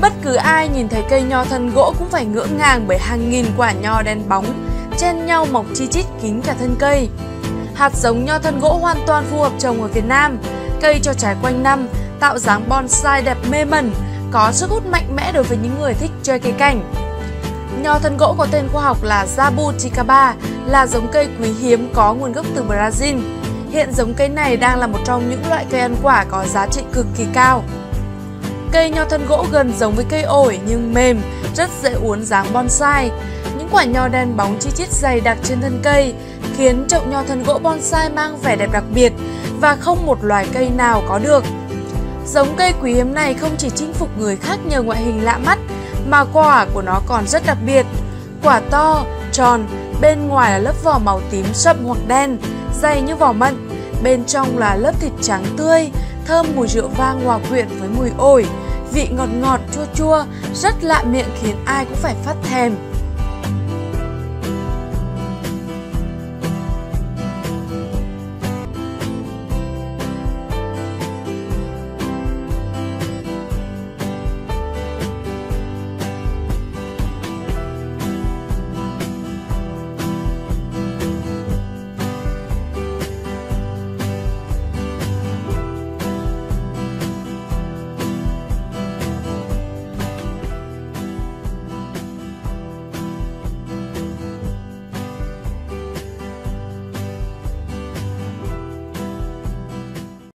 Bất cứ ai nhìn thấy cây nho thân gỗ cũng phải ngỡ ngàng bởi hàng nghìn quả nho đen bóng, chen nhau mọc chi chít kín cả thân cây. Hạt giống nho thân gỗ hoàn toàn phù hợp trồng ở Việt Nam. Cây cho trái quanh năm, tạo dáng bonsai đẹp mê mẩn, có sức hút mạnh mẽ đối với những người thích chơi cây cảnh. Nho thân gỗ có tên khoa học là Jabuticaba, là giống cây quý hiếm có nguồn gốc từ Brazil. Hiện giống cây này đang là một trong những loại cây ăn quả có giá trị cực kỳ cao. Cây nho thân gỗ gần giống với cây ổi nhưng mềm, rất dễ uốn dáng bonsai. Những quả nho đen bóng chi chít dày đặc trên thân cây khiến chậu nho thân gỗ bonsai mang vẻ đẹp đặc biệt và không một loài cây nào có được. Giống cây quý hiếm này không chỉ chinh phục người khác nhờ ngoại hình lạ mắt mà quả của nó còn rất đặc biệt. Quả to, tròn, bên ngoài là lớp vỏ màu tím sậm hoặc đen, dày như vỏ mận, bên trong là lớp thịt trắng tươi, thơm mùi rượu vang hòa quyện với mùi ổi, vị ngọt ngọt chua chua, rất lạ miệng khiến ai cũng phải phát thèm.